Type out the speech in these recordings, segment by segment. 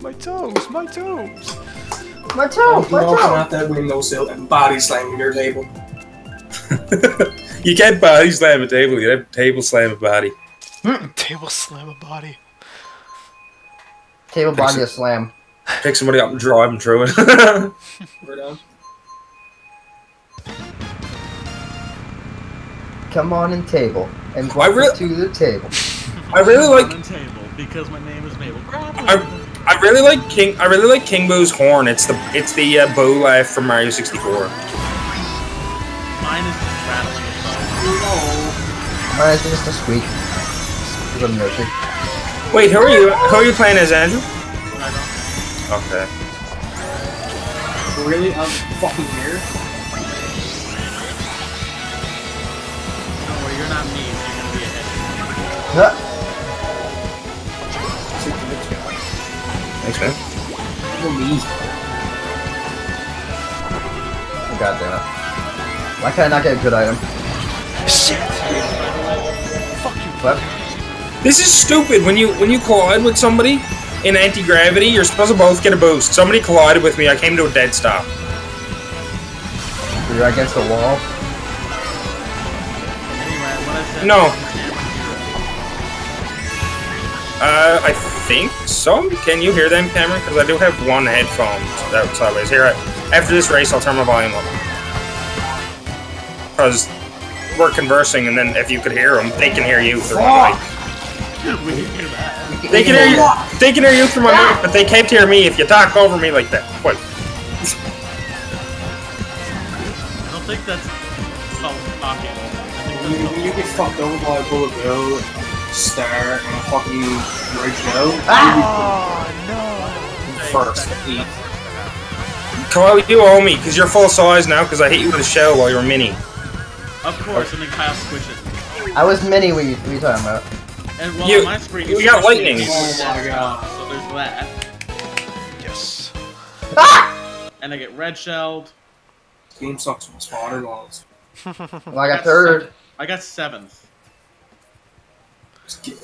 My toes, my toes. My toes, my Walking toe. out that windowsill and body slamming your table. you can't body slam a table. You have mm, table slam a body. Table slam a body. Table body a slam. Pick somebody up and drive them through it. We're done. Come on and table. And I welcome re- to the table. I really like. On table because my name is Mabel. I, I really like King. I really like King Boo's horn. It's the it's the uh, bow laugh from Mario 64. Mine is just rattling itself. Mine is just a squeak. Squeak on Yoshi. Wait, who are you? Who are you playing as, Andrew? I don't. Okay. Really? I'm fucking here? Don't you're not me. You're gonna be ahead. Huh. Thanks, man. Oh, God damn it. Why can't I not get a good item? Shit! Fuck you. What? This is stupid. When you when you collide with somebody in anti gravity, you're supposed to both get a boost. Somebody collided with me. I came to a dead stop. You're against the wall. Anyway, what I said. No. Uh, I think so. Can you hear them, Cameron? Because I do have one headphone out sideways. Here, I- after this race, I'll turn my volume up. Because we're conversing, and then if you could hear them, they can hear you through my mic. we can hear that. They can hear you. They can hear you through my mic, but they can't hear me if you talk over me like that. What? I don't think that's called talking. I think You, that's you get fucked over by a bullet bill, star, and a fucking right Joe. Oh First, eat. Kyle, you owe me because you're full size now. Because I hit you with a shell while you were mini. Of course, and then Kyle squishes. I was mini. What you, what you talking about? And well, You- on my screen, you you got squish me lightning. and Oh you my walk God. off, So there's that. no! Yes. Ah! And I get red shelled. This game sucks with spawner laws. Well, I got third. I got seventh. Just get-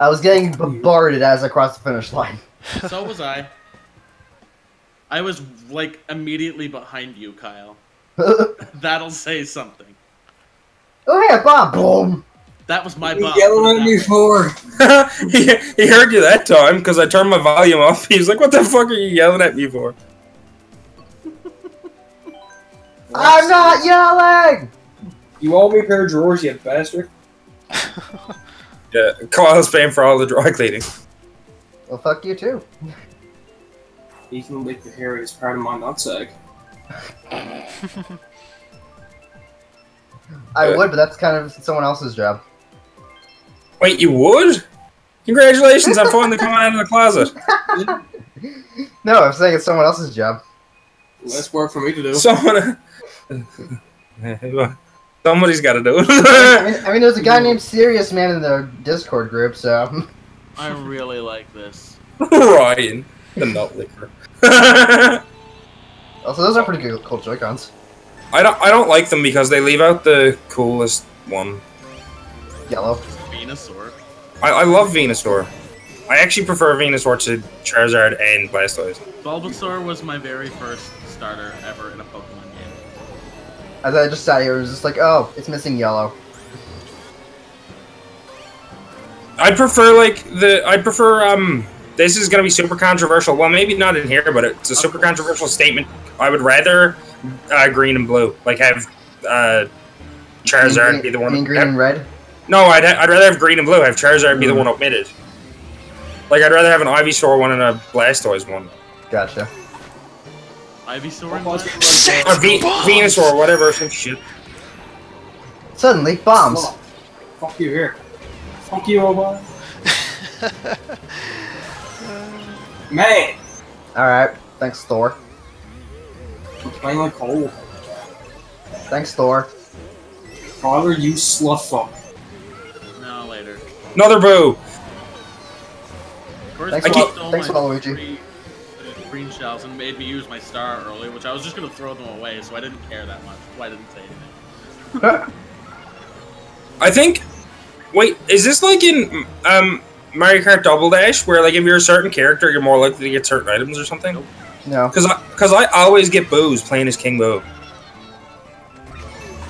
I was getting bombarded as I crossed the finish line. So was I. I was like immediately behind you, Kyle. That'll say something. Oh, hey, bomb! Boom! That was my You bomb. yelling at me for? he, he heard you that time because I turned my volume off. He was like, "What the fuck are you yelling at me for?" I'm not yelling. You owe me a pair of drawers, you bastard. Yeah, Kyle's paying for all the dry cleaning. Well, fuck you too. You can lick the hairiest part of my nutsack. I would, but that's kind of someone else's job. Wait, you would? Congratulations! I'm finally coming out of the closet. No, I'm saying it's someone else's job. Less work for me to do. Someone. Somebody's got to do I it. mean, I mean, there's a guy named Serious Man in the Discord group, so I really like this. Ryan, the nut licker. I also those are pretty good, cool Joy-Cons. don't. I don't like them because they leave out the coolest one. Yellow. Venusaur. I, I love Venusaur. I actually prefer Venusaur to Charizard and Blastoise. Bulbasaur was my very first starter ever in a Pokemon game. As I just sat here, it was just like, oh, it's missing yellow. I'd prefer like the. I'd prefer um. This is gonna be super controversial. Well, maybe not in here, but it's a super controversial statement. I would rather uh, green and blue. Like have uh, Charizard green, be the one. I mean, green and red. No, I'd, I'd rather have green and blue. Have Charizard be the Mm. one omitted. Like I'd rather have an Ivysaur one and a Blastoise one. Gotcha. Ivysaur and What Blastoise? was it? Or v- Bombs! Venusaur, whatever, some shit. Suddenly, bombs. Fuck. Fuck you here. Fuck you, Obama. Man, All right. Thanks, Thor. I'm playing like Cole. Thanks, Thor. Father, you slut fuck. No, later. Another boo. Of Thanks, I Wa- stole thanks, my Waluigi. Three, green shells and made me use my star early, which I was just gonna throw them away, so I didn't care that much. So I didn't say anything. I think Wait, is this like in um Mario Kart Double Dash, where like if you're a certain character, you're more likely to get certain items or something? Nope. No. Because I, cause I always get boos playing as King Boo.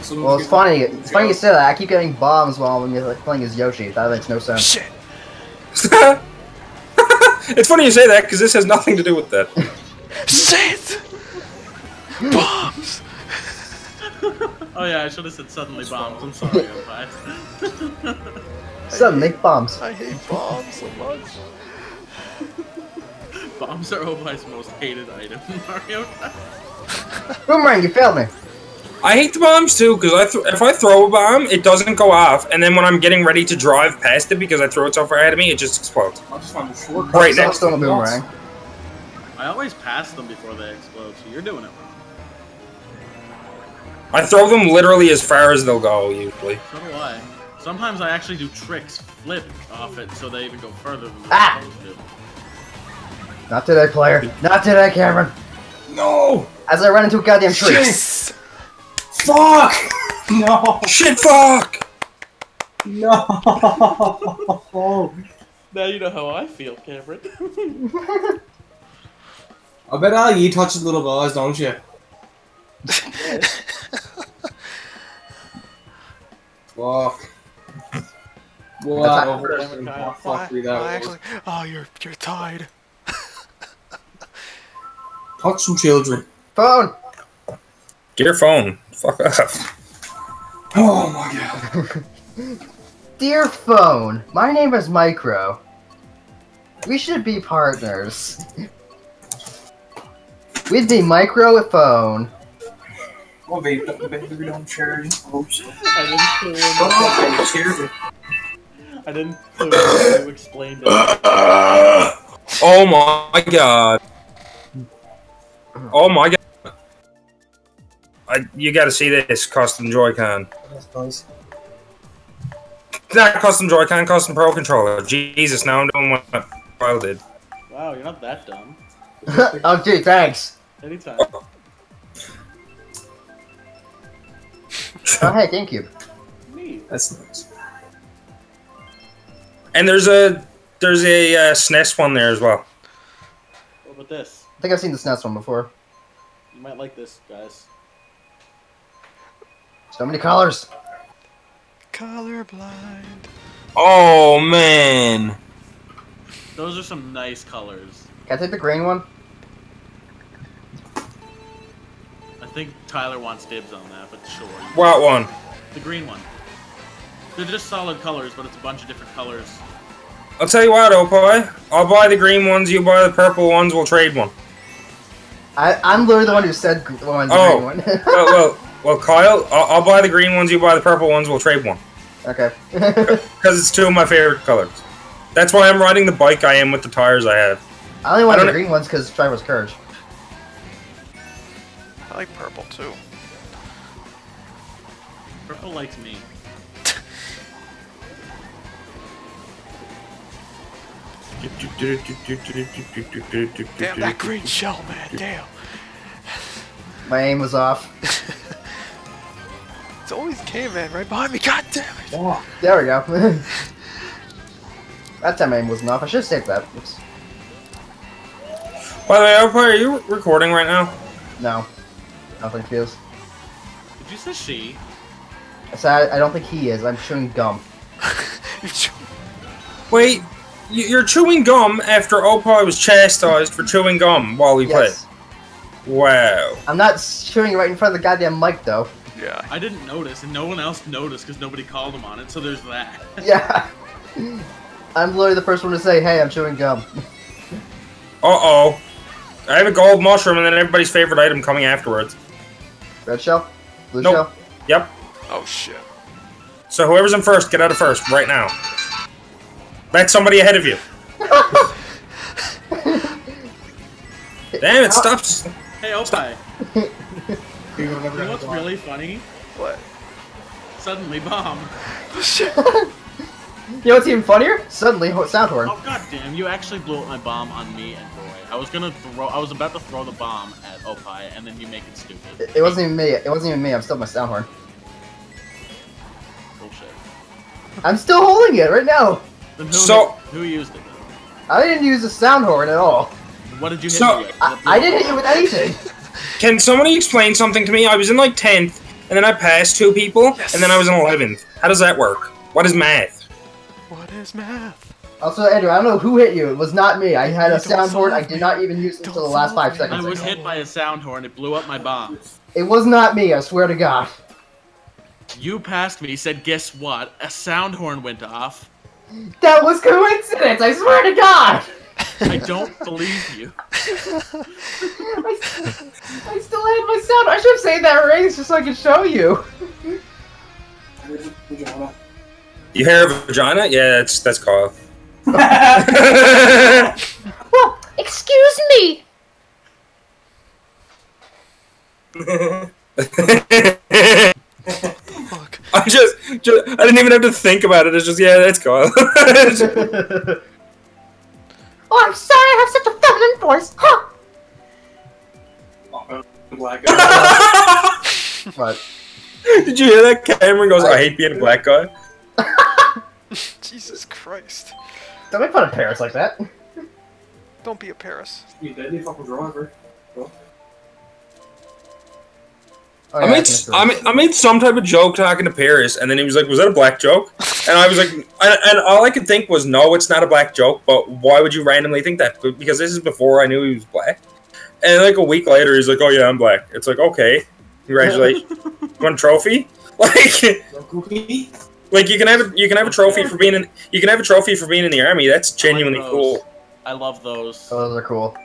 So Well, it's funny. It's funny you say that. I keep getting bombs while I'm like, playing as Yoshi. That makes no sense. Shit. it's funny you say that because this has nothing to do with that. Shit. Bombs. Oh yeah, I should have said suddenly bombs. I'm sorry, Opie. Suddenly, bombs. I hate bombs so much. bombs are Opie's most hated item in Mario Kart. Boomerang, you failed me. I hate the bombs too because I th- if I throw a bomb, it doesn't go off, and then when I'm getting ready to drive past it because I throw it so far ahead of me, it just explodes. I'll just find a shortcut. Right next still a boomerang. I always pass them before they explode, so you're doing it wrong. I throw them literally as far as they'll go usually. So do I. Sometimes I actually do tricks, flip off it, so they even go further than they're Ah! supposed to. Not today, player. Not today, Cameron. No! As I run into a goddamn tree. Yes. Fuck! No! Shit! Fuck! No! Now you know how I feel, Cameron. I bet all you touch the little guys, don't you? Fuck. Wow, That's fuck me that why actually? Oh, you're you're tied. Touch some children. Phone. Get your phone. Fuck off. Oh my god. Dear phone, my name is Micro. We should be partners. We'd be microphone. Oh, baby, baby, don't share hopes. I didn't clue in. Oh, baby, children. I didn't clue in. You explained it. Oh my god. Oh my god. I, you gotta see this custom Joy-Con. That's nice. Not custom Joy-Con, custom Pro Controller. Jesus, now I'm doing what Kyle did. Wow, you're not that dumb. oh, gee, thanks. Anytime. Oh, hey, GameCube. Neat. That's nice. And there's a there's a uh, SNES one there as well. What about this? I think I've seen the SNES one before. You might like this, guys. So many colors. Colorblind. Oh man. Those are some nice colors. Can I take the green one? I think Tyler wants dibs on that, but sure. What one? The green one. They're just solid colors, but it's a bunch of different colors. I'll tell you what, Opie. I'll buy the green ones, you buy the purple ones, we'll trade one. I, I'm literally the one who said gr- one, Oh. green one. Well, well, well Kyle, I'll, I'll buy the green ones, you buy the purple ones, we'll trade one. okay. Because it's two of my favorite colors. That's why I'm riding the bike I am with the tires I have. I only want I the green ones because Driver's Courage. I like purple too. Purple likes me. Damn that green shell, man. Damn. My aim was off. It's always K-Man right behind me. God damn it. Oh, There we go. that time my aim wasn't off. I should have saved that. Oops. By the way, Opie, are you recording right now? No. I don't think he is. Did you say she? I said I, I don't think he is. I'm chewing gum. You're chew- Wait, you- you're chewing gum after Opie was chastised for chewing gum while we Yes. played. Wow. I'm not chewing right in front of the goddamn mic though. Yeah. I didn't notice, and no one else noticed because nobody called him on it, so there's that. Yeah. I'm literally the first one to say, hey, I'm chewing gum. Uh-oh. I have a gold mushroom and then everybody's favorite item coming afterwards. Red shell? Blue Nope. shell? Yep. Oh shit. So whoever's in first, get out of first right now. That's somebody ahead of you. Damn it, stop. Hey, Opie, you're gonna you know what's really funny? What? Suddenly bomb. Oh. You know what's even funnier? Suddenly, ho- sound horn. Oh god damn, you actually blew up my bomb on me and Roy. I was gonna throw I was about to throw the bomb at Opie and then you make it stupid. It, it wasn't even me. It wasn't even me. I'm still my sound horn. Bullshit. I'm still holding it right now. Then who, So- who used it? I didn't use the sound horn at all. What did you hit So- me with? I, I didn't hit you with anything. Can somebody explain something to me? I was in like 10th, and then I passed two people, and then I was in 11th. How does that work? What is math? What is math? Also, Andrew, I don't know who hit you. It was not me. I had a Don't sound horn. I did not even use it Don't until the last five me. seconds. I was ago. hit by a sound horn. It blew up my bomb. It was not me. I swear to God. You passed me. Said, "Guess what? A sound horn went off." That was coincidence. I swear to God. I don't believe you. I, I still had my sound. I should have saved that race just so I could show you. You hear a vagina? Yeah, that's that's Kyle. Well, excuse me. Fuck. I just, just, I didn't even have to think about it. It's just, yeah, that's Kyle. Oh, I'm sorry. I have such a feminine voice. Huh. Oh, black guy. What? Did you hear that? Cameron goes, I hate being a black guy. Jesus Christ. Don't make fun of Paris like that. Don't be a Paris. You deadly fucking driver. Oh, I made, can I made, I made some type of joke talking to Paris, and then he was like, "Was that a black joke?" And I was like, and, and all I could think was, "No, it's not a black joke." But why would you randomly think that? Because this is before I knew he was black. And like a week later, he's like, "Oh yeah, I'm black." It's like, okay, congratulations, you want a trophy? Like, like you can have a, you can have a trophy for being in you can have a trophy for being in the army. That's genuinely those. cool. I love those. Oh, those are cool.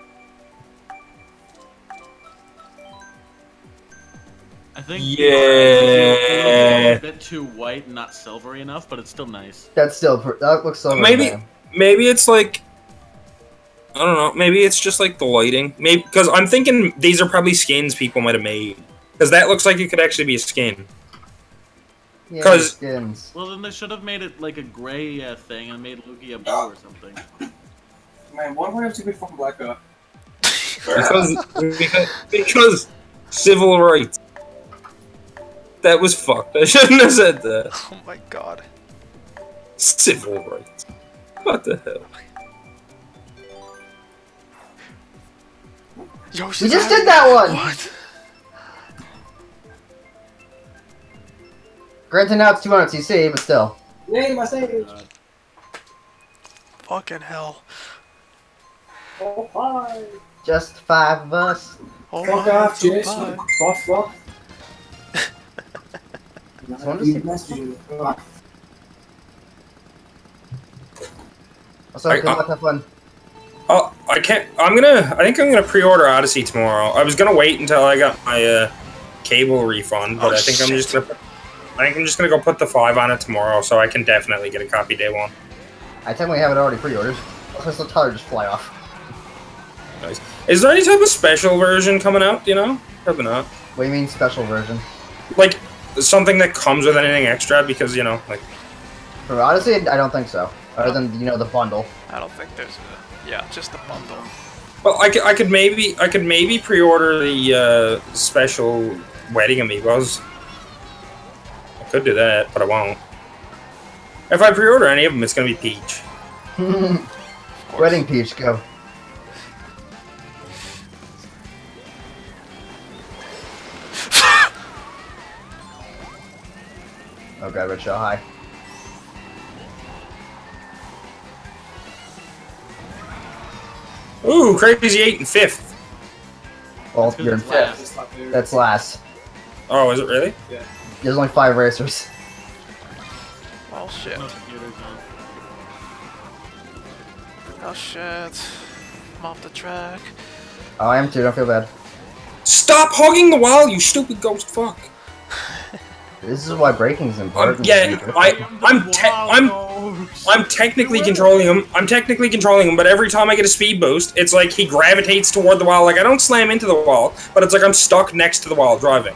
I think Yeah. a bit too white and not silvery enough, but it's still nice. That's still pr- that looks so. Maybe- man. maybe it's like I don't know. Maybe it's just like the lighting. Maybe because I'm thinking these are probably skins people might have made. Because that looks like it could actually be a skin. Yeah, 'cause- skins. Well, then they should have made it like a gray uh, thing and made Lugia a blue or something. Man, why do I have to be fucking black guy? Because because, because civil rights. That was fucked. I shouldn't have said that. Oh my god. Civil rights. What the hell? Yoshi. We just did that one. What? Granted, now it's 200 CC, but still. Yay, my stage! Uh, fucking hell. Oh, hi! Just five of us. Oh Fuck my off, god. Jason! Fuck, fuck! Wanted to You see- messaging. Also, I- good luck, have fun. Oh, I can't. I'm gonna. I think I'm gonna pre-order Odyssey tomorrow. I was gonna wait until I got my uh, cable refund, but Oh, I think I'm just gonna. I think I'm just gonna go put the five on it tomorrow, so I can definitely get a copy day one. I technically have it already pre-ordered. Also, so Tyler just fly off. Nice. Is there any type of special version coming out? do You know, probably not. What do you mean special version? Like something that comes with anything extra, because you know, like Honestly, I don't think so. Other than you know the bundle. I don't think there's a. Yeah, just the bundle. Well, I could, I could maybe, I could maybe pre-order the uh, special wedding amiibos. I could do that, but I won't. If I pre-order any of them, it's gonna be Peach. Wedding Peach, go. Oh god, Red Shell, hi. Ooh, Crazy Eight and fifth. Well, you're in fifth. last. That's not fair. That's last. Oh, is it really? Yeah. There's only five racers. Oh shit. No computers on. Oh shit. I'm off the track. Oh, I am too, don't feel bad. Stop hogging the wall, you stupid ghost fuck. This is why breaking's Um, important. yeah, I, I'm, I'm, I'm technically controlling him. I'm technically controlling him, but every time I get a speed boost, it's like he gravitates toward the wall. Like I don't slam into the wall, but it's like I'm stuck next to the wall driving.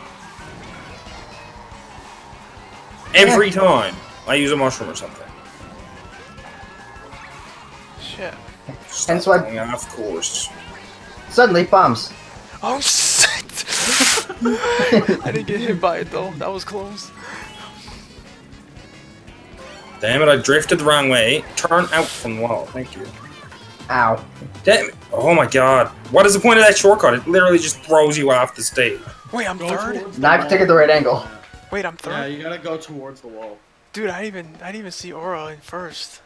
Every time I use a mushroom or something. Shit. Hence why- Yeah, of course. Suddenly, bombs. Oh shit! I didn't get hit by it though. That was close. Damn it, I drifted the wrong way. Turn out from the wall. Thank you. Ow. Damn it. Oh my god. What is the point of that shortcut? It literally just throws you off the stage. Wait, I'm Go third. Now I have to take it the right angle. Wait, I'm third? Yeah, third. you gotta go towards the wall. Dude, I didn't even I didn't even see Aura in first.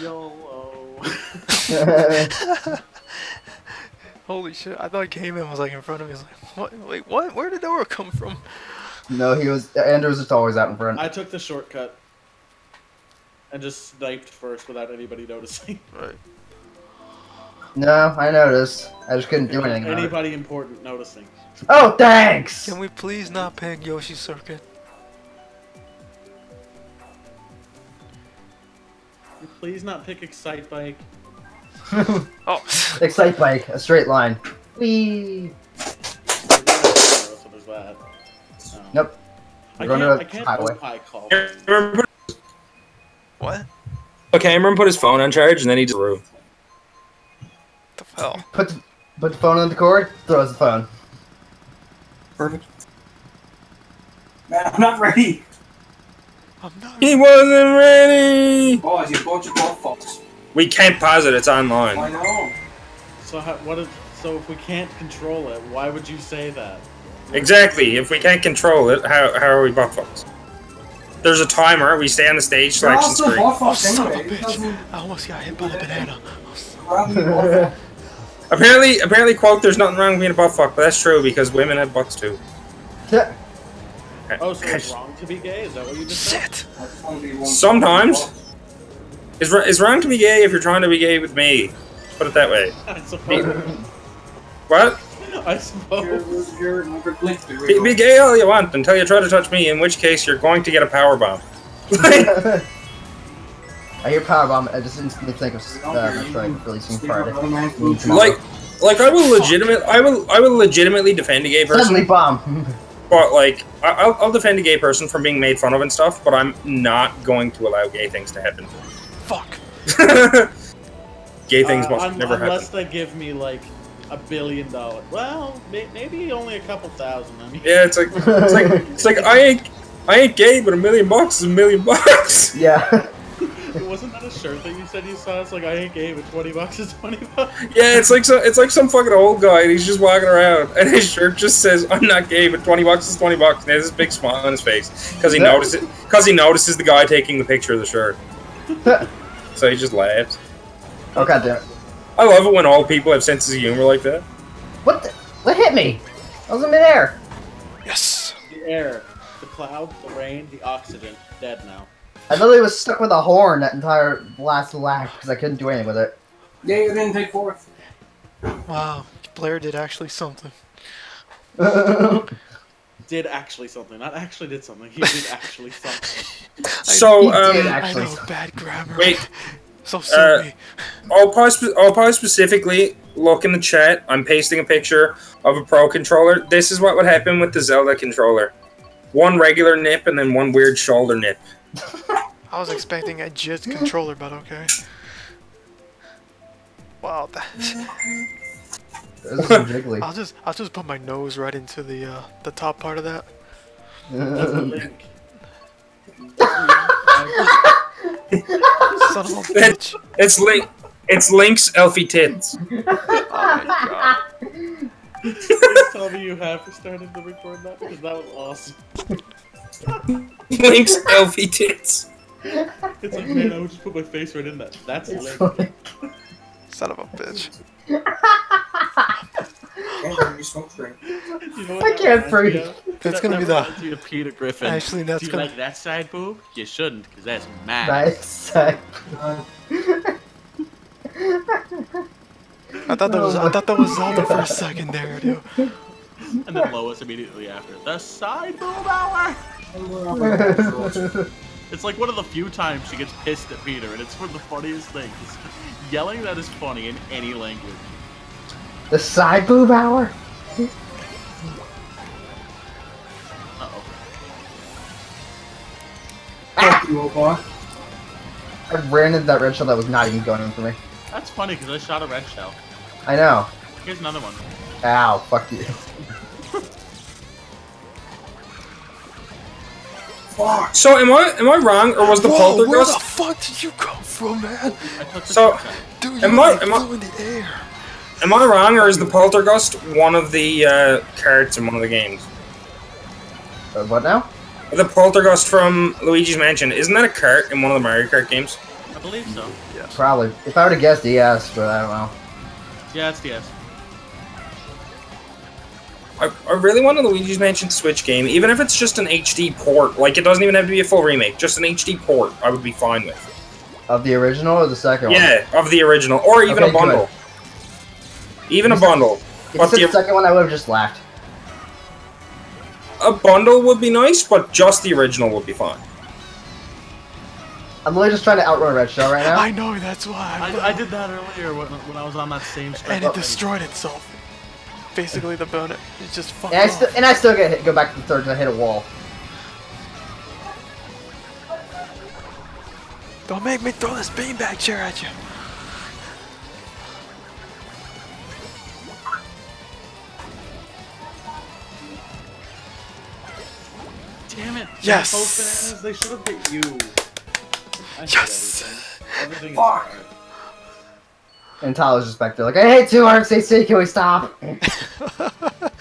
YOLO. Holy shit! I thought Cayman was like in front of me. I was like, what? Wait, what? Where did Aura come from? no, he was. Andrew was just always out in front. I took the shortcut and just sniped first without anybody noticing. Right. No, I noticed. I just couldn't do anything. about it. Anybody important noticing. Oh, thanks. Can we please not pick Yoshi Circuit? Please not pick Excitebike. Oh, Excitebike, a straight line. Whee! So there's that. No. Nope. I We're can't, going to I a can't highway. opie call. Cameron put, what? Cameron put his phone on charge and then he just threw. The hell? Put the, put the phone on the cord. Throws the phone. Perfect. Man, I'm not ready. I'm not. He wasn't ready! Boys, you bunch of butt fucks. We can't pause it, it's online. I know. So how, what is? So if we can't control it, why would you say that? Exactly. If we can't control it, how, how are we butt fucks? There's a timer. We stay on the stage You're selection also screen. butt Oh, fucks son of a bitch! I almost got hit by the banana. grab me butt fuck. Apparently, apparently, quote. There's nothing wrong with being a butt fuck, but that's true because women have butts too. Oh, so it's wrong to be gay? Is that what you just said? Shit! I just wanna be one Sometimes. Butt It's, ri- it's wrong to be gay if you're trying to be gay with me. Put it that way. I suppose. What? I suppose. You're, you're never blinked Be, be gay all you want until you try to touch me, in which case you're going to get a power bomb. I hear powerbomb. I just instantly think of uh, like releasing Friday. like, like I will legitimate. I will. I will legitimately defend a gay person. Suddenly person, bomb. but like, I, I'll, I'll defend a gay person from being made fun of and stuff. But I'm not going to allow gay things to happen. Fuck! gay things Uh, must un- never unless happen. they give me like a billion dollars. Well, may- maybe only a couple thousand. I mean, Yeah, it's like, it's like, it's like I ain't, I ain't gay, but a million bucks is a million bucks. yeah. It wasn't that a shirt that you said you saw? It's like I ain't gay, but twenty bucks is twenty bucks. Yeah, it's like so. It's like some fucking old guy, and he's just walking around, and his shirt just says, "I'm not gay, but twenty bucks is twenty bucks." And he has this big smile on his face because he notices because he notices the guy taking the picture of the shirt. So he just laughs. Oh god damn it. I love it when all people have senses of humor like that. What the? What hit me? I was in midair. Yes! The air, the cloud, the rain, the oxygen, dead now. I literally was stuck with a horn that entire last lap because I couldn't do anything with it. Yeah, you didn't take fourth. Wow, Blair did actually something. Did actually something. Not actually did something. He did actually something. So, He did um, I actually. know, bad grammar. wait, So sorry. I'll post. I'll pause specifically. Look in the chat. I'm pasting a picture of a pro controller. This is what would happen with the Zelda controller: one regular nip and then one weird shoulder nip. I was expecting a JIT controller, but okay. Wow, that, This is jiggly. I'll just I'll just put my nose right into the uh, the top part of that. That's the link. Son of a bitch. It's Link. It's Link's Elfie tits. Oh my god. Please tell me you have started to record that because that was awesome. Link's Elfie tits. It's like, man, I would just put my face right in that. That's link. Son of a bitch. Yeah, you smoke drink. You know I can't breathe. of? That's gonna be the- reminds me Peter Griffin. Actually, that's Do you gonna. like that side boob? You shouldn't, because that's mad. nice. I thought that was I thought that was Zelda for a second there, dude. And then Lois immediately after. The side boob hour! It's like one of the few times she gets pissed at Peter, and it's for the funniest things. Yelling that is funny in any language. The side boob hour. Uh-oh. Fuck you, old. I ran into that red shell that was not even going in for me. That's funny, because I shot a red shell. I know. Here's another one. Ow, fuck you. Fuck. So am I am I wrong or was the Whoa, where the fuck did you come from, man? I took the So- shortcut. Dude, you Am I- am I- in the air. Am I wrong or is the poltergeist one of the uh, cards in one of the games? Uh, what now? The poltergeist from Luigi's Mansion isn't that a cart in one of the Mario Kart games? I believe so. Yeah. Probably. If I were to guess, yes, but I don't know. Yeah, it's yes. I, I really want a Luigi's Mansion Switch game, even if it's just an HD port. Like it doesn't even have to be a full remake, just an HD port. I would be fine with. Of the original or the second one? Yeah, of the original, or even Okay, a bundle. Even a bundle. If But you said the- the second one, I would have just laughed. A bundle would be nice, but just the original would be fine. I'm literally just trying to outrun Red Shell right now. I know, that's why. I, I did that earlier when, when I was on that same stretch. and it destroyed itself. Basically, the bonnet. It just fucked and I off. still and I still get hit, go back to the third because I hit a wall. Don't make me throw this beanbag chair at you. Damn it! Yes. Both bananas, they should have hit you. I hate Yes. Everything, everything Fuck. And Tyler's just back there like, I hate 200 CC, can we stop?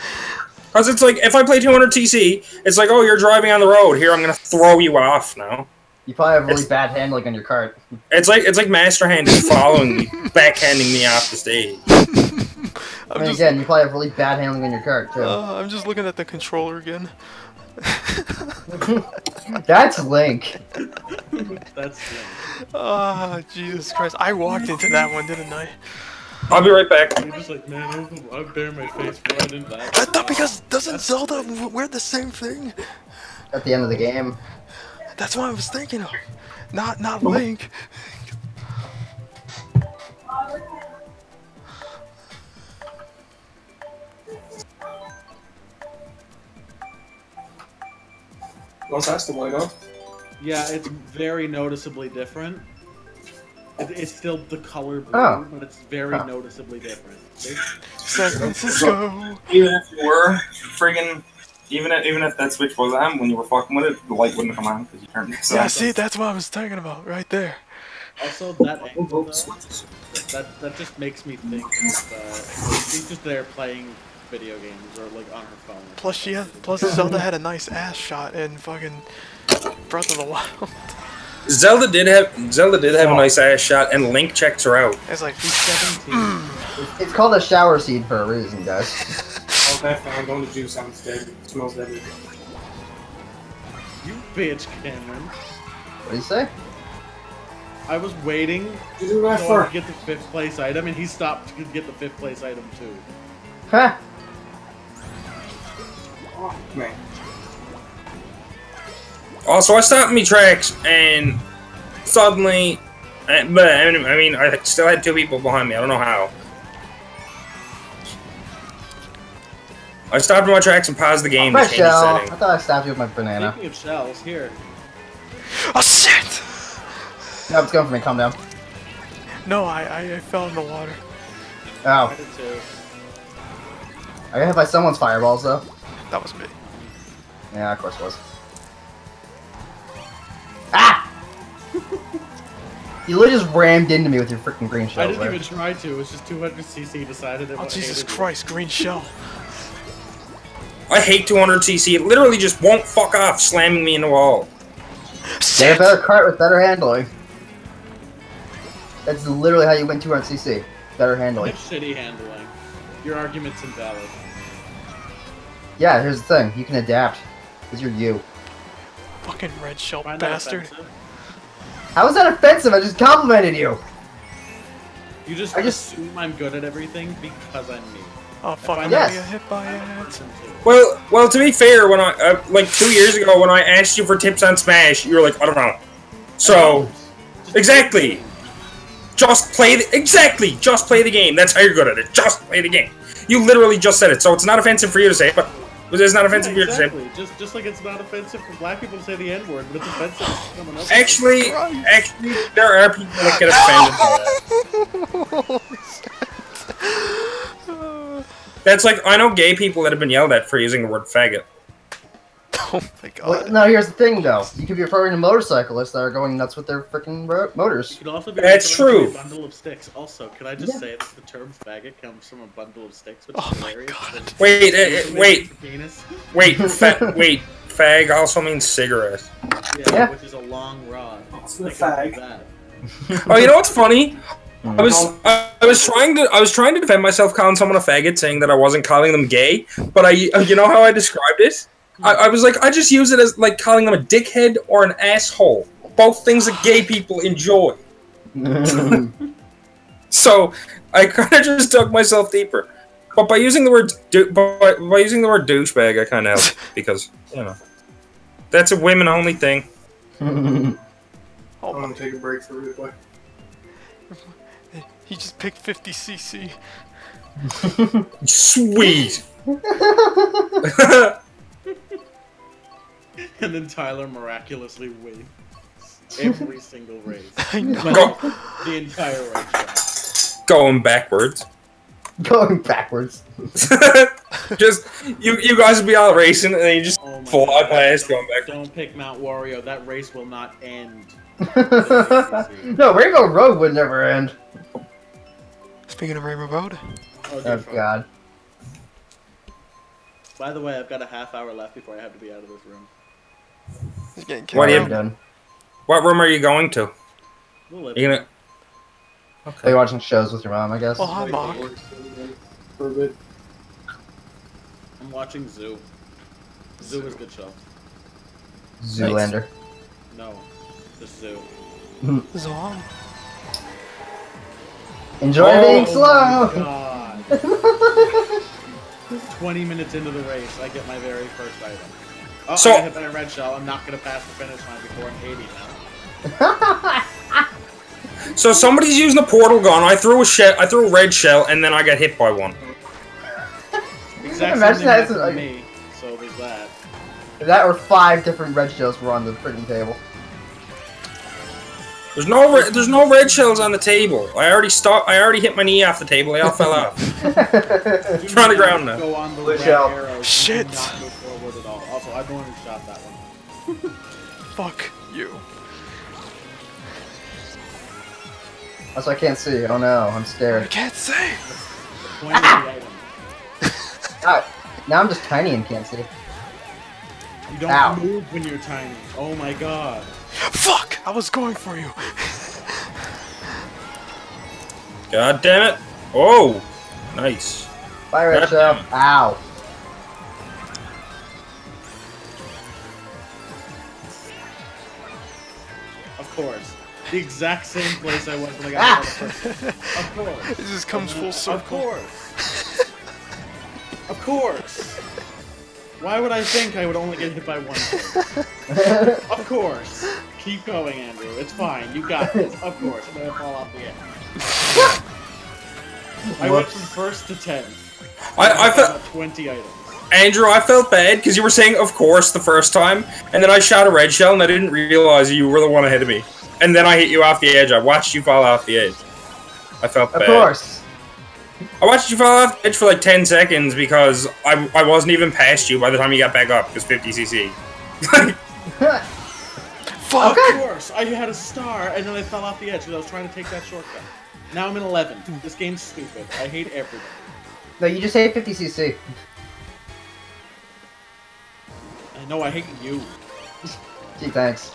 Because it's like, if I play 200 CC, it's like, oh, you're driving on the road. Here, I'm gonna throw you off now. You probably have really It's- bad handling on your cart. It's like it's like Master Hand is following me, backhanding me off the stage. I I'm mean, just, again, you probably have really bad handling on your cart, too. uh, I'm just looking at the controller again. That's Link. That's it. Ah, Jesus Christ. I walked into that one, didn't I? I'll be right back. You're just like, man, I'm, I'm bare my face right in that. I thought because doesn't Zelda w- wear the same thing? At the end of the game. That's what I was thinking of. Not not Link. What's that the way? Yeah, it's very noticeably different. It, it's still the color blue, Oh. but it's very Huh. noticeably different. San Francisco. Even if you were friggin', even if, even if that switch was on when you were fucking with it, the light wouldn't come on because you turned it. So. Yeah, see, that's what I was talking about right there. also, that angle, though, that, that just makes me think of, uh, she's just there playing video games or like on her phone. Plus, she had, plus Zelda had a nice ass shot in fucking Breath of the Wild. Zelda did have Zelda did have a nice ass shot, and Link checks her out. It's like, She's 17. It's, it's called a shower seed for a reason, guys. Okay, found on the juice sounds dead. It smells deadly. you bitch, Cameron. What do you say? I was waiting You do that so I for? could get the fifth place item, and he stopped to get the fifth place item too. Huh? Oh, man. Also, I stopped in my tracks, and suddenly, but I mean, I mean, I still had two people behind me. I don't know how. I stopped in my tracks and paused the game to Fresh change the shell. I thought I stabbed you with my banana. Speaking of shells, here. oh shit! No, it's going for me. Calm down. No, I, I, I fell in the water. I Oh. I got hit by someone's fireballs, though. That was me. Yeah, of course it was. Ah! you literally just rammed into me with your freaking green shell. I didn't there. even try to. It was just 200cc decided it Oh, Jesus Christ, green shell. I hate 200 cc. It literally just won't fuck off, slamming me in the wall. Get a better cart with better handling. That's literally how you win 200cc. Better handling. Shitty handling. Your argument's invalid. Yeah, here's the thing. You can adapt. Because you're you. Fucking red shell Find bastard. offensive? How is that offensive? I just complimented you. You just, I just- assume I'm good at everything because I'm me. Oh fuck, Yes. get hit by it. Well, well, to be fair, when I uh, like two years ago when I asked you for tips on Smash, you were like, I don't know. So Just- exactly, just play the exactly, just play the game. That's how you're good at it. Just play the game. You literally just said it, so it's not offensive for you to say, it, but it's not offensive Yeah, for you to say. exactly. Just, just like it's not offensive for black people to say the N word, but it's offensive for someone else. Actually, actually, there are people that get offended by that. That's like I know gay people that have been yelled at for using the word faggot. Oh my Well, god. no, here's the thing though. You could be referring to motorcyclists that are going nuts with their freaking ro- motors. You could also be That's true. A bundle of sticks. Also, can I just Yeah. say that the term faggot comes from a bundle of sticks, which Oh is my hilarious. God. Wait, uh, uh, wait, wait, fa- wait. Fag also means cigarette. Yeah, Yeah. which is a long rod. It's the fag. Oh, you know what's funny? I was I, I was trying to I was trying to defend myself calling someone a faggot, saying that I wasn't calling them gay. But I, you know how I described it? I, I was like, I just use it as like calling them a dickhead or an asshole. Both things that gay people enjoy. So I kind of just dug myself deeper. But by using the word dou- by, by using the word douchebag, I kind of helped because you know that's a women only thing. I'm gonna take a break for real quick. He just picked 50cc. Sweet. And then Tyler miraculously wins every single race. I know. Like, the entire race. Going backwards. going backwards. just you you guys would be all racing and then you just Oh my fly God. past Don't- going back. Don't pick Mount Wario. That race will not end. no, Rainbow Road would never end. Speaking of Rainbow Road, Oh, Oh god. By the way, I've got a half hour left before I have to be out of this room. He's getting kicked What do you- out. Done. What room are you going to? We'll live. You gonna? Are you watching shows with your mom, I guess? Well, hi, Mark. For a bit. I'm watching Zoo. Zoo is a good show. Zoolander. No, just Zoo. Zon. Enjoy Oh being my slow! God. 20 minutes into the race, I get my very first item. Oh, So- I got hit by a red shell. I'm not gonna pass the finish line before I'm 80 now. So somebody's using a portal gun. I threw a shell. I threw a red shell, and then I got hit by one. Exact imagine that happened to like- me. So there's that. that or five different red shells were on the freaking table. There's no re- there's no red shells on the table. I already stopped. I already hit my knee off the table. They all fell off. Do It's on the ground now. Go on the red shell. arrows. Shit. Do forward at all. Also, I'm the one who shot that one. Fuck you. That's why I can't see. Oh no, I'm scared. I can't see. The point of the item. Ah, now I'm just tiny and can't see. You don't Ow. move when you're tiny. Oh my god. Fuck! I was going for you. God damn it! Oh, nice. Bye, red God it. Ow. Course. The exact same place I went when I got Ah. out of the. Of course. It just comes full circle. Of circle. course. of course. Why would I think I would only get hit by one? Of course. Keep going, Andrew. It's fine. You got this. Of course. I'm gonna fall off the edge. I went from first to tenth. I, I felt got 20 items. Andrew. I felt bad because you were saying "of course" the first time, and then I shot a red shell, and I didn't realize you were the one ahead of me. And then I hit you off the edge. I watched you fall off the edge. I felt Of bad. Of course. I watched you fall off the edge for like 10 seconds because I, I wasn't even past you by the time you got back up because 50cc. Fuck! Of course. I had a star, and then I fell off the edge because I was trying to take that shortcut. Now I'm in 11. This game's stupid. I hate everything. no, you just hate 50cc. I know I hate you. Gee, thanks.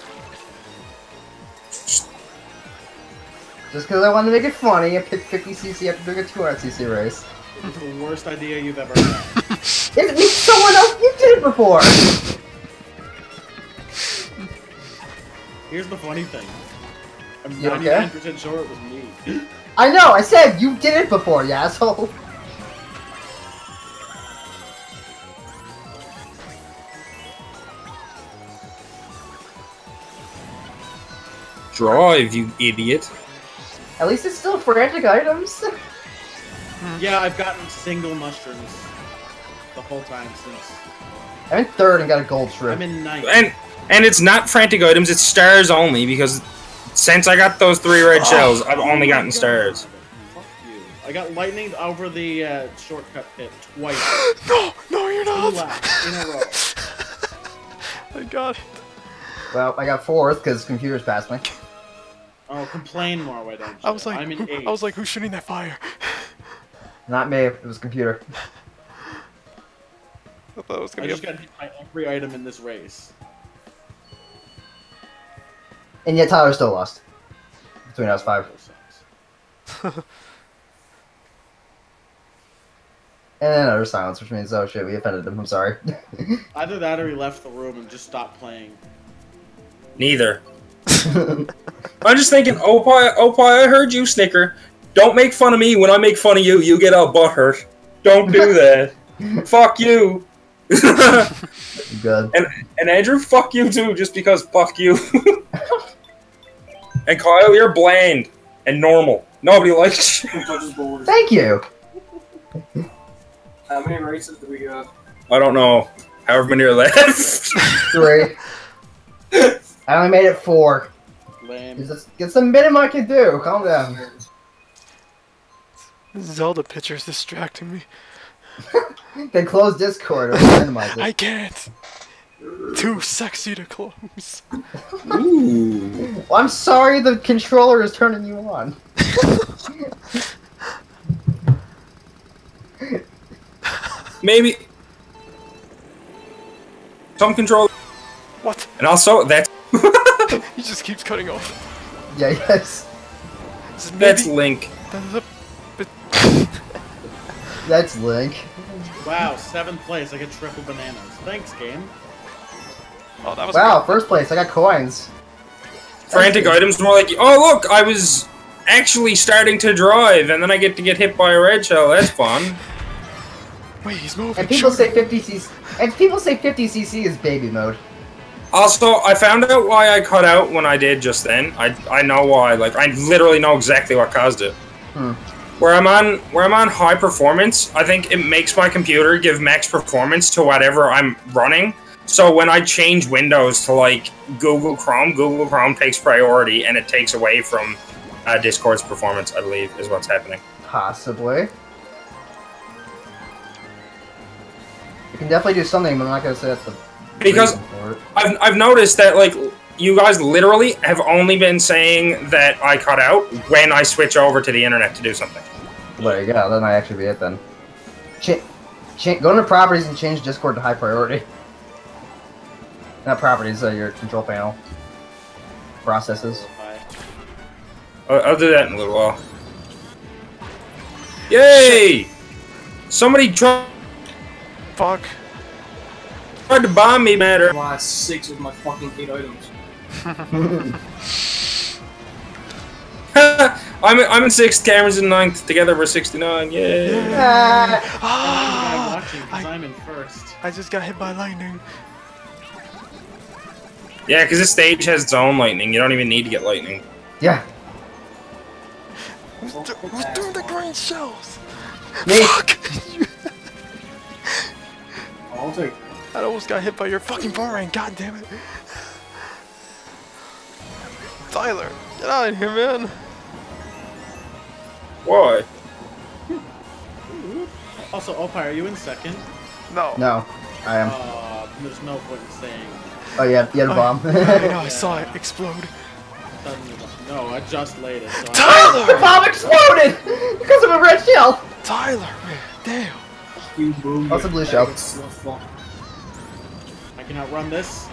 Just because I wanted to make it funny, I picked 50cc after doing a 200cc race. It's the worst idea you've ever had. It means someone else you did it before! Here's the funny thing. I'm You 99% sure it was me. I know, I said you did it before, you asshole! Drive, you idiot. At least it's still frantic items. yeah, I've gotten single mushrooms the whole time since. I'm in third and got a gold shrimp. I'm in ninth. And and it's not frantic items, it's stars only because since I got those three red shells, I've Oh only my gotten God. stars. Fuck you. I got lightning over the uh, shortcut pit twice. No, no, you're not. laps in a row. I got it. Well, I got fourth because computers passed me. Oh, complain more, why don't you? I was like, I'm in who- eighth. I was like, who's shooting that fire? Not me. It was computer. I thought it was gonna be. just A... got hit by every item in this race. And yet Tyler still lost. Between us five. Sucks. And then utter silence, which means, oh shit, we offended him. I'm sorry. Either that or he left the room and just stopped playing. Neither. I'm just thinking, oh, Opie, Opie, oh, I heard you snicker. Don't make fun of me when I make fun of you. You get all butthurt. Don't do that. fuck you. Good. and and Andrew, fuck you too, just because fuck you. and Kyle, you're bland and normal. Nobody likes you. Thank you. How many races do we got? I don't know. However many are left. Three. I only made it four. Lame. Just get some minimum I can do. Calm down. Zelda pictures distracting me. Then close Discord or minimize I can't. Too sexy to close. Ooh. Well, I'm sorry the controller is turning you on. Maybe some control. What? And also that's He just keeps cutting off. Yeah, yes. This that's maybe- Link. that is a. That's Link. Wow, seventh place. I get triple bananas. Thanks, game. Oh, that was. Wow, first place. I got coins. Frantic items more like, oh look, I was actually starting to drive, and then I get to get hit by a red shell. That's fun. Wait, he's moving. And people Shoot say 50 cc. And people say 50 cc is baby mode. Also, I found out why I cut out when I did just then. I I know why. Like I literally know exactly what caused it. Hmm. Where I'm on where I'm on high performance, I think it makes my computer give max performance to whatever I'm running. So when I change windows to like Google Chrome, Google Chrome takes priority and it takes away from uh, Discord's performance. I believe is what's happening. Possibly. You can definitely do something, but I'm not gonna say that's the Because reason for it. I've, I've noticed that like you guys literally have only been saying that I cut out when I switch over to the internet to do something. There you go. That might actually be it then. Cha- cha- go into properties and change Discord to high priority. Not properties, uh, your control panel. Processes. I'll, I'll do that in a little while. Yay! Somebody tried Fuck. To bomb me, matter. Last six with my fucking eight items. I'm in, I'm in sixth. Cameron's in ninth. Together we're sixty-nine. Yay! Ah, I'm Ah! I, I'm in first. I just got hit by lightning. Yeah, because this stage has its own lightning. You don't even need to get lightning. yeah. Who's, do- who's doing the green shells? Me. Fuck! I'll take I almost got hit by your fucking boomerang. God damn it! Tyler, get out of here, man. Why? Also, Opie, are you in second? No. No, I am. Uh, there's no point in saying. Oh yeah, you had a bomb. I know. I saw it explode. No, I just laid it. So I, the bomb exploded because of a red shell. Tyler, man, damn. you boom. Blue shell. Fuck. I can outrun this.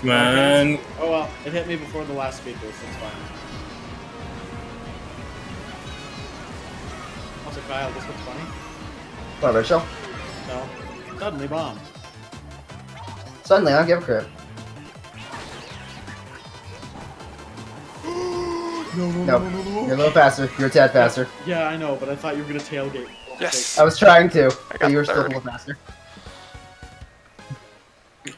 Come on. Oh well, it hit me before the last speed boost. It's fine. Also, Kyle, this looks funny. What, red shell? No, suddenly bombed. Suddenly, I don't give a crap. No, no, No, no, no, you're a little faster. You're a tad faster. Yeah, I know, but I thought you were gonna tailgate. Yes. I was trying to, got but you were still a third. little faster.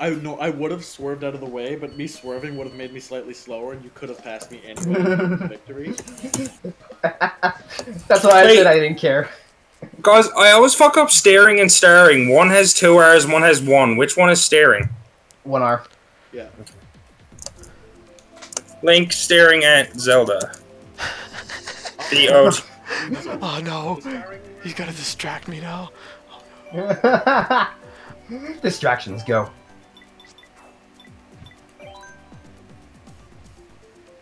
I know I would have swerved out of the way, but me swerving would have made me slightly slower, and you could have passed me anyway. Victory. That's why I Hey. said I didn't care. Guys, I always fuck up staring and staring. One has two R's, one has one. Which one is staring? One R. Yeah. Link staring at Zelda. The OG. Oh no. He's gonna distract me now. Distractions, go.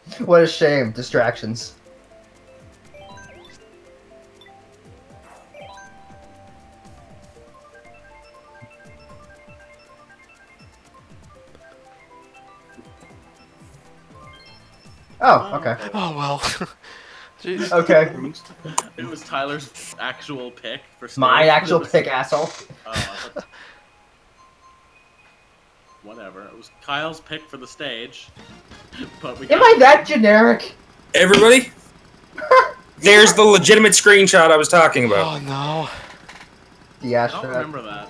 what a shame. Distractions. Oh, okay. Oh well. Jeez. Okay. It was Tyler's actual pick for stage. My actual was- pick, asshole. Oh, I thought- Whatever. It was Kyle's pick for the stage. But we Am I that generic? Everybody, there's the legitimate screenshot I was talking about. Oh no. The I don't remember that.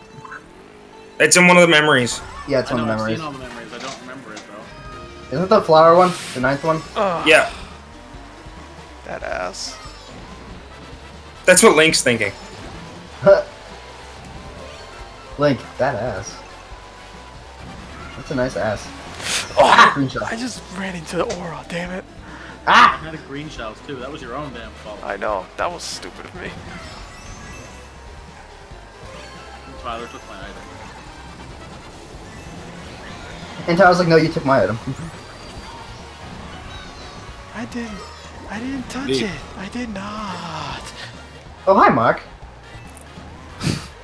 It's in one of the memories. Yeah, it's I one of know the I've memories. seen all the memories. I don't remember it though. Isn't the flower one? The ninth one? Ugh, Yeah, That ass. that's what Link's thinking. Link, that ass. That's a nice ass. Oh, Screenshot. I just ran into the aura. Damn it. I Ah! had a green shells too. That was your own damn fault. I know. That was stupid of me. Tyler took my item. And Tyler's like, no, you took my item. I didn't. I didn't touch Me. it. I did not. Oh, hi, Mark.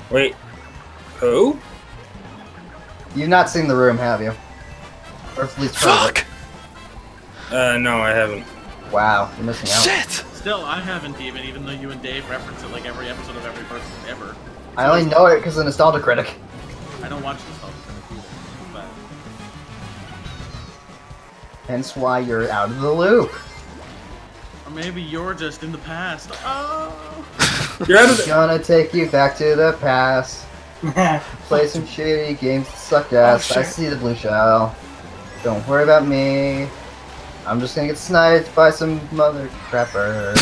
Wait, who? You've not seen the room, have you? Or at least heard of Fuck. Uh, no, I haven't. Wow, you're missing out. Shit. Still, I haven't even, even though you and Dave reference it like every episode of every person ever. I only know it because of Nostalgia Critic. I don't watch this stuff. But Hence why you're out of the loop. or maybe you're just in the past. Oh. You're out of the. Gonna take you back to the past. Play some shitty games that suck ass. Oh, I see the blue shell. Don't worry about me. I'm just gonna get sniped by some mother crapper.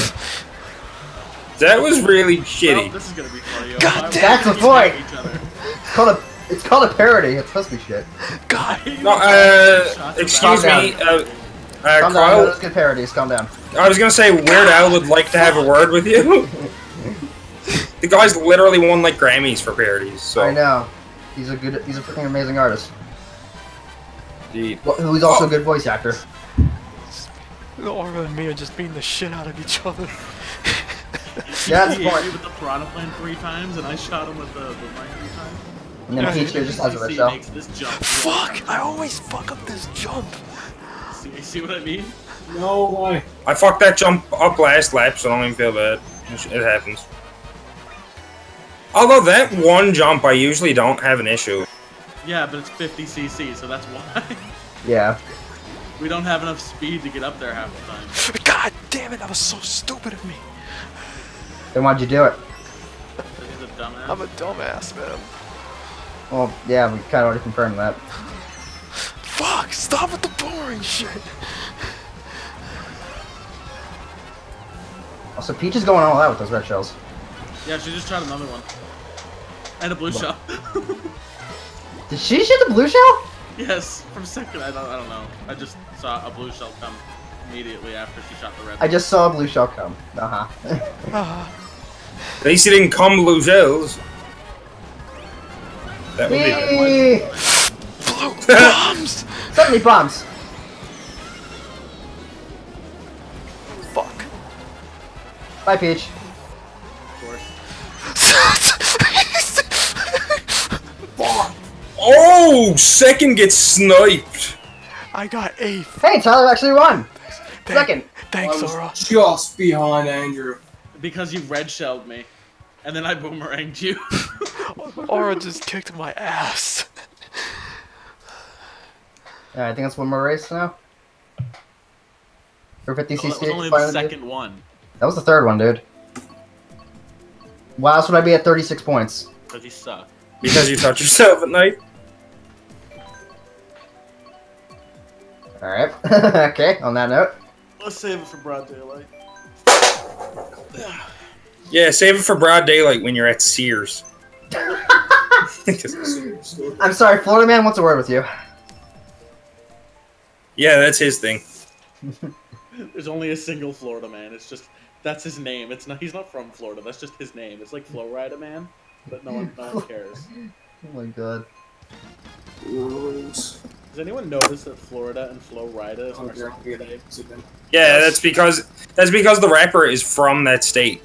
That was really Well, shitty. this is gonna be funny. God Why would damn That's we the point. attack Each other? It's called a it's called a parody. It's supposed to be shit. God. No, uh, excuse me, uh, uh, Calm down. No, Kyle. those good parodies. Calm down. I was gonna say Weird Al would like to have a word with you. the guy's literally won like Grammys for parodies. So. I know. He's a good. He's a freaking amazing artist. Indeed. Wh- Who's also a good voice actor. The aura and me are just beating the shit out of each other. Yeah, that's he the hit me with the Piranha Plant three times, and I shot him with the boomerang three times. And then Peach here just has a red CC makes this jump. Fuck! I always fuck up this jump. See, see what I mean? No, why? I fucked that jump up last lap, so I don't even feel bad. It happens. Although that one jump, I usually don't have an issue. Yeah, but it's 50 cc, so that's why. Yeah. we don't have enough speed to get up there half the time. God damn it! That was so stupid of me. Then why'd you do it? Because he's a dumbass. I'm a dumbass, man. Well, yeah, we kind of already confirmed that. Fuck! Stop with the boring shit. Also, Peach is going all out with those red shells. Yeah, she just tried another one. And a blue shell. Did she shoot the blue shell? yes, from second, I don't, I don't know. I just saw a blue shell come immediately after she shot the red I just saw a blue shell come. Uh huh. At least he didn't come blue shells. That would be good. Blue bombs. Suddenly bombs. Fuck. Bye, Peach. of course. Oh, second gets sniped. I got eighth. Hey, Tyler actually won. Thank- Second. Thanks, I was Aura. just behind Andrew. Because you red shelled me. And then I boomeranged you. Aura just kicked my ass. Alright, I think that's one more race now. For 50 Well, that cc. was only the finally, dude. second one. That was the third one, dude. Why else would I be at 36 points? Because you suck. Because you touch yourself at night. Alright. okay, on that note. Let's save it for broad daylight. Yeah, save it for broad daylight when you're at Sears. I'm sorry, Florida Man wants a word with you. yeah, that's his thing. There's only a single Florida man. It's just that's his name. It's not. He's not from Florida. That's just his name. It's like Flo Rida Man, but no one, no one cares. Oh my god. Rules. Does anyone notice that Florida and Flo Rida Oh, are they're so here. today? Sit down. Yeah, that's because that's because the rapper is from that state.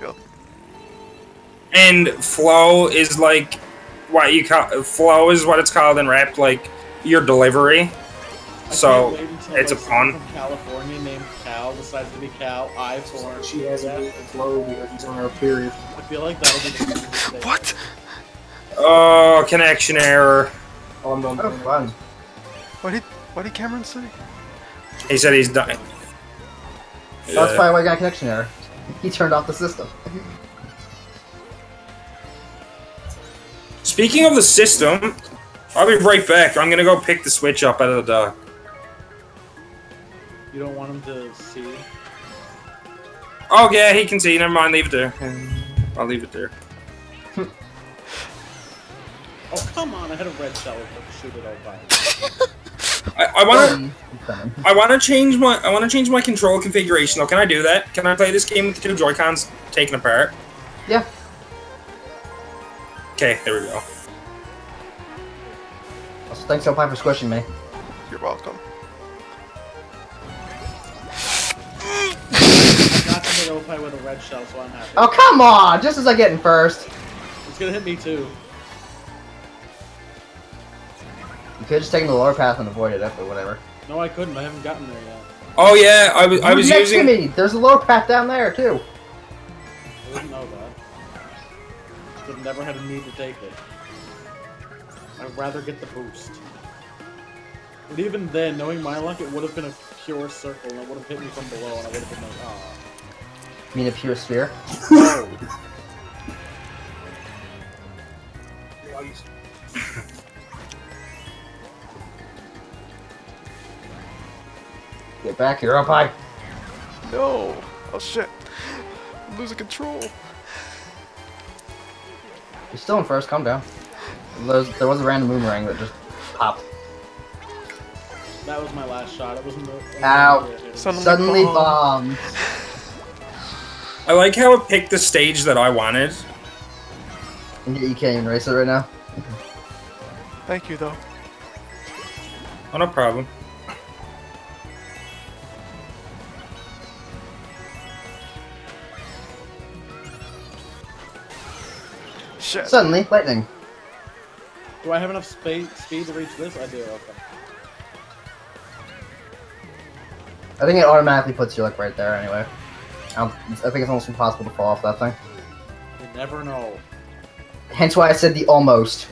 Yep. And flow is like what you call flow is what it's called in rap, like your delivery. I So, can't wait until, it's a like, someone pun. From California named Cal decides to be Cal. I for She has yeah. a flow because she's on her period. I feel like that'll be the. What? Oh, connection error. Oh, I'm done. Oh, fun. What did what did Cameron say? He said he's done. Oh, That's probably why I got a connection error. He turned off the system. Speaking of the system, I'll be right back. I'm gonna go pick the switch up out of the dock. You don't want him to see. Oh yeah, he can see. Never mind. Leave it there. I'll leave it there. Oh come on! I had a red shell to shoot it all by. I, I want um, to. I want to change my. I want to change my control configuration. Though, can I do that? Can I play this game with the two Joy Cons taken apart? Yeah. Okay, there we go. Also, thanks, Opie, for squishing me. You're welcome. I got to hit Opie with a red shell, so I'm happy. Oh, come on! Just as I get in first. It's gonna hit me too. Could have just taken the lower path and avoided it, but whatever. No, I couldn't. I haven't gotten there yet. Oh yeah, I was. I You was next using. to me. There's a lower path down there too. I didn't know that. But never had a need to take it. I'd rather get the boost. But even then, knowing my luck, it would have been a pure circle, and it would have hit me from below, and I would have been like, ah. I mean, a pure sphere. No. Get back here, Opie. No. Oh shit. I'm losing control. You're still in first. Calm down. There was a random boomerang that just popped. That was my last shot. It wasn't the. Ow. Suddenly, Suddenly bomb. bombed. I like how it picked the stage that I wanted. And yet you can't even race it right now. Thank you though. Oh, no problem. Shit. Suddenly, lightning. Do I have enough spa- speed to reach this? I do. Okay. I think it automatically puts you like right there anyway. I, I think it's almost impossible to fall off that thing. You never know. Hence why I said the almost.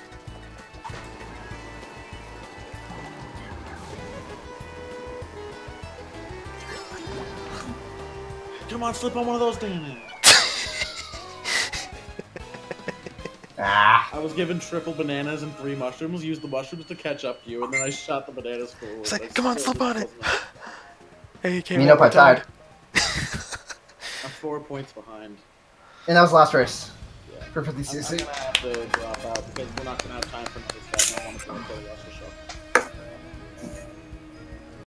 Come on, slip on one of those, damn Ah. I was given triple bananas and three mushrooms, used the mushrooms to catch up to you, and then I shot the bananas forward. It's like, come on, slip on it. wasn't. Hey, you came Me and over Opie tied. I'm four points behind. And that was the last race. Yeah. For I'm, I'm gonna have to drop out because we're not gonna have time for another set, and I want to play the rest of the show.